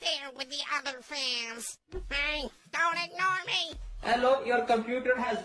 there with the other fans. Hey, don't ignore me! Hello, your computer has...